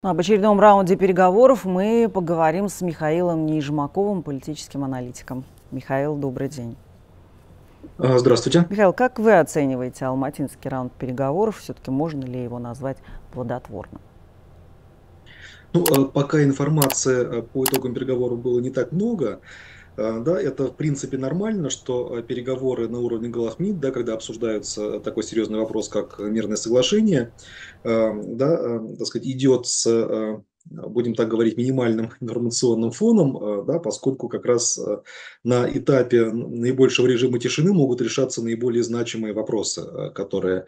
Об очередном раунде переговоров мы поговорим с Михаилом Нижмаковым, политическим аналитиком. Михаил, добрый день. А, здравствуйте. Михаил, как вы оцениваете алматинский раунд переговоров? Все-таки можно ли его назвать плодотворным? Ну, а, пока информации а, по итогам переговоров было не так много, да, это в принципе нормально, что а, переговоры на уровне глав МИД, да, когда обсуждается такой серьезный вопрос, как мирное соглашение, да, так сказать, идет с будем так говорить, минимальным информационным фоном, да, поскольку как раз на этапе наибольшего режима тишины могут решаться наиболее значимые вопросы, которые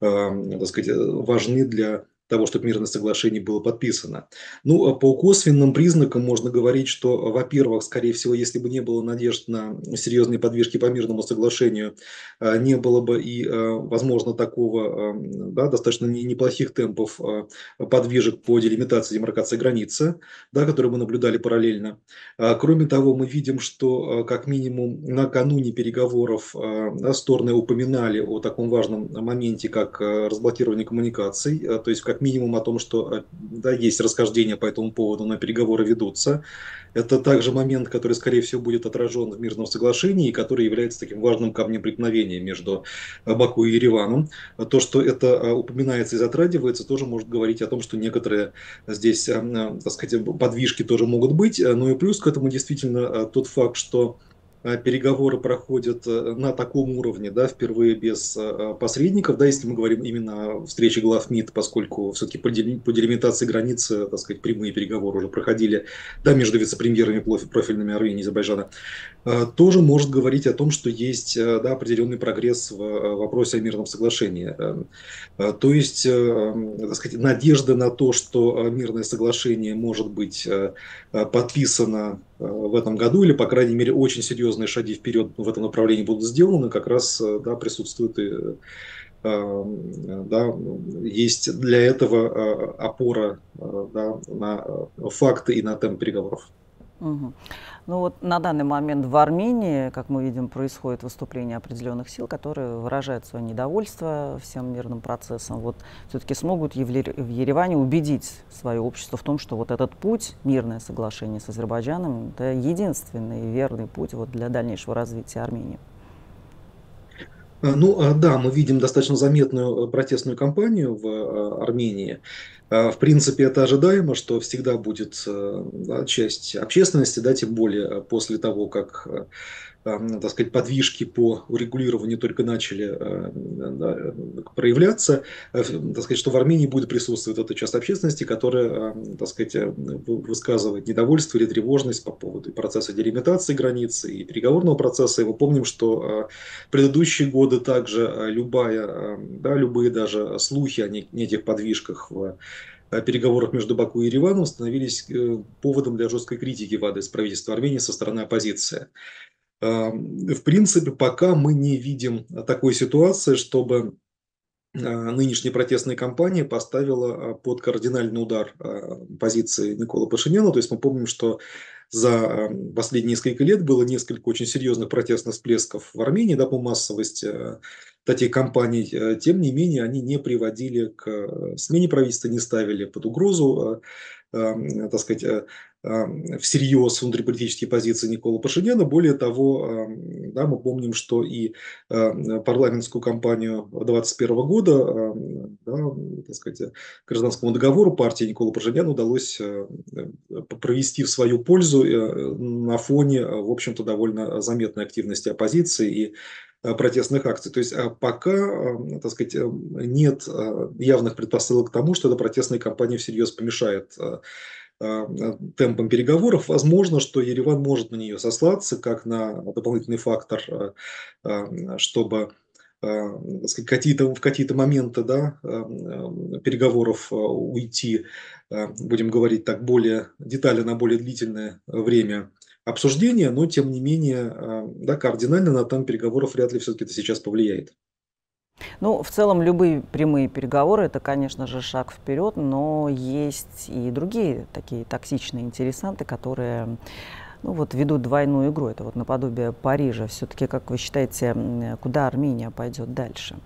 так сказать, важны для того, чтобы мирное соглашение было подписано. Ну, а по косвенным признакам можно говорить, что, во-первых, скорее всего, если бы не было надежд на серьезные подвижки по мирному соглашению, а, не было бы и, а, возможно, такого да, достаточно неплохих темпов подвижек по делимитации демаркации границы, да, которые мы наблюдали параллельно. Кроме того, мы видим, что как минимум накануне переговоров стороны упоминали о таком важном моменте, как разблокирование коммуникаций, то есть как минимум о том, что э, да, есть расхождения по этому поводу, но переговоры ведутся. Это также момент, который, скорее всего, будет отражен в мирном соглашении, и который является таким важным камнем преткновения между э, Баку и Ереваном. То, что это э, упоминается и затрагивается, тоже может говорить о том, что некоторые здесь, так сказать, подвижки тоже могут быть. Ну и плюс к этому действительно тот факт, что переговоры проходят э, на таком уровне, да, впервые без э, посредников, да, если мы говорим именно о встрече глав МИД, поскольку все-таки по делимитации границы, так сказать, прямые переговоры уже проходили, да, между вице-премьерами профильными Армении и Азербайджана, тоже может говорить о том, что есть, да, определенный прогресс в вопросе о мирном соглашении. То есть, так сказать, надежда на то, что мирное соглашение может быть подписано в этом году, или, по крайней мере, очень серьезные шаги вперед в этом направлении будут сделаны, как раз э, да, присутствует и э, да, есть для этого э, опора да, на факты и на темп переговоров. Угу. Ну вот на данный момент в Армении, как мы видим, происходит выступление определенных сил, которые выражают свое недовольство всем мирным процессом. Вот все-таки смогут в Ереване убедить свое общество в том, что вот этот путь, мирное соглашение с Азербайджаном, это единственный верный путь вот для дальнейшего развития Армении. Ну а, да, мы видим достаточно заметную э, протестную кампанию в э, Армении. А, в принципе, это ожидаемо, что всегда будет э, да, часть общественности, да, тем более после того, как так сказать, подвижки по урегулированию только начали э, да, проявляться, э, так сказать, что в Армении будет присутствовать эта часть общественности, которая, так сказать, э, высказывает недовольство или тревожность по поводу процесса делимитации границы и переговорного процесса. И мы помним, что в предыдущие годы также любая, да, любые даже слухи о неких подвижках в переговорах между Баку и Ереваном становились поводом для жесткой критики в адрес правительства Армении со стороны оппозиции. В принципе, пока мы не видим такой ситуации, чтобы нынешняя протестная кампания поставила а, под кардинальный удар а, позиции Никола Пашиняна. То есть мы помним, что за последние несколько лет было несколько очень серьезных протестных всплесков в Армении да, по массовости таких кампаний. Тем не менее, они не приводили к смене правительства, не ставили под угрозу так сказать, э, всерьез внутриполитические позиции Никола Пашиняна. Более того, да, мы помним, что и парламентскую кампанию 2021 года, да, так сказать, гражданскому договору партии Никола Пашиняна удалось э, провести в свою пользу э, на фоне, в общем-то, довольно заметной активности оппозиции и протестных акций. То есть пока, так сказать, нет явных предпосылок к тому, что эта протестная кампания всерьез помешает Э, темпом переговоров, возможно, что Ереван может на нее сослаться как на дополнительный фактор, э, э, чтобы какие-то, в какие-то моменты да, переговоров уйти, будем говорить так, более детально на более длительное время обсуждения, но тем не менее да, кардинально на там переговоров вряд ли все-таки это сейчас повлияет. Ну, в целом, любые прямые переговоры – это, конечно же, шаг вперед, но есть и другие такие токсичные интересанты, которые ну, вот, ведут двойную игру. Это вот наподобие Парижа. Все-таки, как вы считаете, куда Армения пойдет дальше?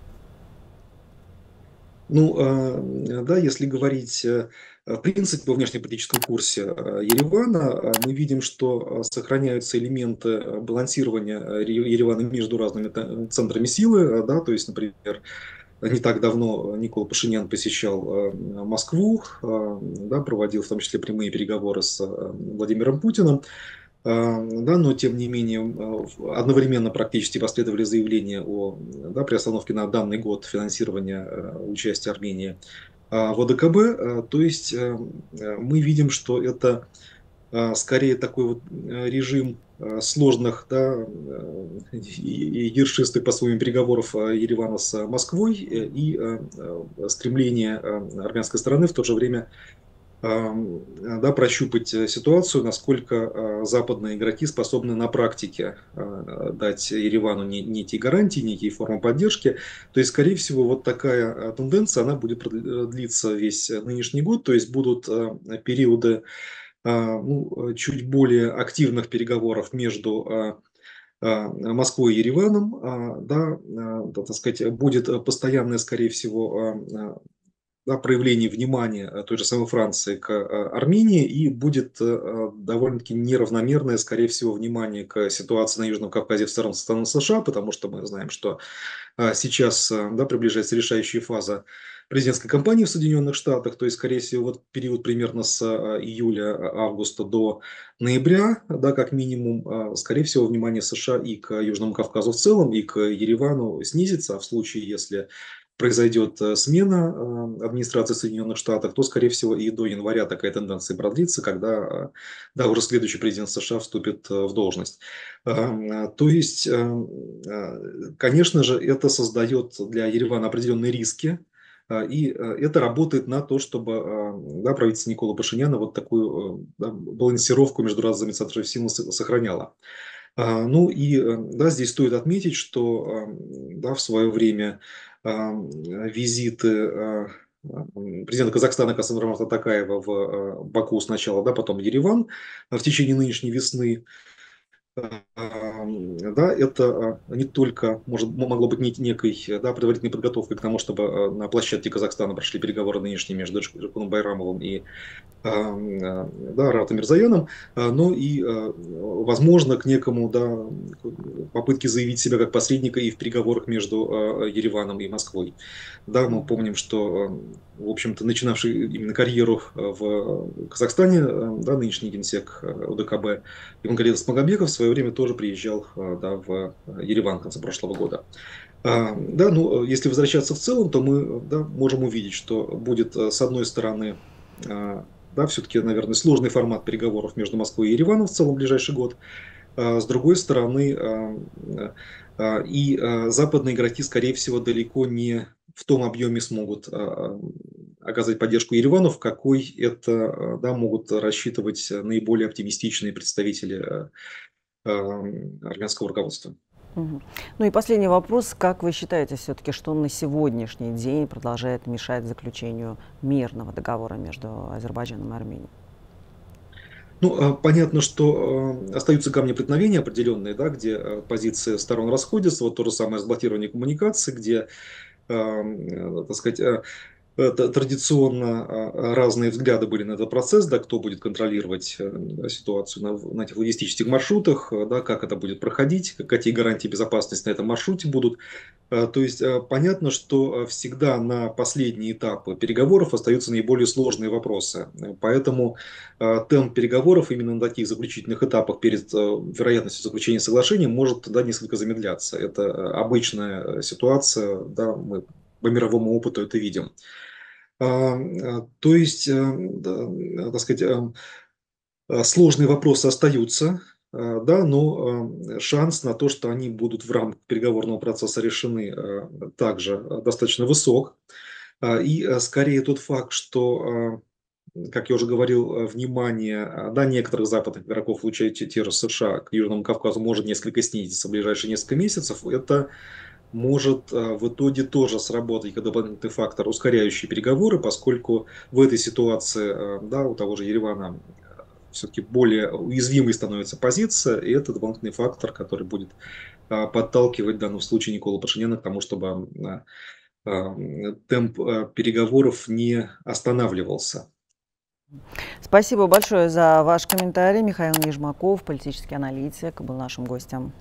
Ну, а, да, если говорить э, В принципе, по внешнеполитическом курсе Еревана мы видим, что сохраняются элементы балансирования Еревана между разными центрами силы, да, то есть, например, не так давно Никола Пашинян посещал Москву, да, проводил в том числе прямые переговоры с Владимиром Путиным. Да, но тем не менее одновременно практически последовали заявления о да, приостановке на данный год финансирования участия Армении в ОДКБ. То есть мы видим, что это скорее такой вот режим сложных да, ершистых по-своему переговоров Еревана с Москвой и стремление армянской стороны в то же время да, прощупать э, ситуацию, насколько а, западные игроки способны на практике а, дать Еревану некие гарантии, некие формы поддержки. То есть, скорее всего, вот такая тенденция, она будет э, длиться весь нынешний год, то есть будут периоды ну, чуть более активных переговоров между Москвой и Ереваном, да, так сказать, будет постоянное, скорее всего, да, проявление внимания э, той же самой Франции к э, Армении и будет э, довольно-таки неравномерное, скорее всего, внимание к ситуации на Южном Кавказе в сторону, сторону США, потому что мы знаем, что сейчас да, приближается решающая фаза президентской кампании в Соединенных Штатах, то есть, скорее всего, вот период примерно с июля-августа до ноября, да, как минимум, скорее всего, внимание США и к Южному Кавказу в целом, и к Еревану снизится, а в случае, если произойдет э, смена э, администрации Соединенных Штатов, то, скорее всего, и до января такая тенденция продлится, когда э, да, уже следующий президент США вступит в должность. То есть, конечно же, это создает для Еревана определенные риски, и это работает на то, чтобы да, правительство Никола Пашиняна вот такую да, балансировку между разными центрами силы сохраняло. Ну и да, здесь стоит отметить, что да, в свое время визиты а, президента Казахстана Касым Такаева в а, Баку сначала, да, потом Ереван в течение нынешней весны да, это а, не только может, могло быть некой да, предварительной подготовкой к тому, чтобы а, на площадке Казахстана прошли переговоры нынешние между Жиркуном Байрамовым и а, да, Ратом Мирзаяном, но и, возможно, к некому да, попытке заявить себя как посредника и в переговорах между Ереваном и Москвой. Да, мы помним, что, в общем-то, начинавший именно карьеру в Казахстане, да, нынешний генсек УДКБ Иван Калидос Магомеков в свое время тоже приезжал да, в Ереван в конце прошлого года. Да, ну, если возвращаться в целом, то мы да, можем увидеть, что будет с одной стороны да, все-таки, наверное, сложный формат переговоров между Москвой и Ереваном в целом в ближайший год. С другой стороны, и западные игроки, скорее всего, далеко не в том объеме смогут а, оказать поддержку Еревану, в какой это а, да, могут рассчитывать наиболее оптимистичные представители а, армянского руководства. Ну и последний вопрос. Как вы считаете все-таки, что на сегодняшний день продолжает мешать заключению мирного договора между Азербайджаном и Арменией? Ну, понятно, что остаются камни преткновения определенные, да, где позиции сторон расходятся. Вот то же самое с блокированием коммуникации, где Э, так сказать, э, традиционно а, разные взгляды были на этот процесс, да, кто будет контролировать э, ситуацию на, на этих логистических маршрутах, да, как это будет проходить, какие гарантии безопасности на этом маршруте будут. То есть понятно, что всегда на последний этап переговоров остаются наиболее сложные вопросы. Поэтому темп переговоров именно на таких заключительных этапах перед вероятностью заключения соглашения может да, несколько замедляться. Это обычная ситуация, да, мы по мировому опыту это видим. А, а, то есть, э, так сказать, э, сложные вопросы остаются, э, да, но шанс на то, что они будут в рамках переговорного процесса решены, также достаточно высок. А, и скорее тот факт, что, как я уже говорил, внимание да, некоторых западных игроков, включая те же США, к Южному Кавказу может несколько снизиться в ближайшие несколько месяцев, это может а, в итоге тоже сработать как дополнительный фактор, ускоряющий переговоры, поскольку в этой ситуации а, да, у того же Еревана все-таки более уязвимой становится позиция, и это дополнительный фактор, который будет подталкивать в данном случае Никола Пашиняна к тому, чтобы темп переговоров не останавливался. Спасибо большое за ваш комментарий. Михаил Нижмаков, политический аналитик, был нашим гостем.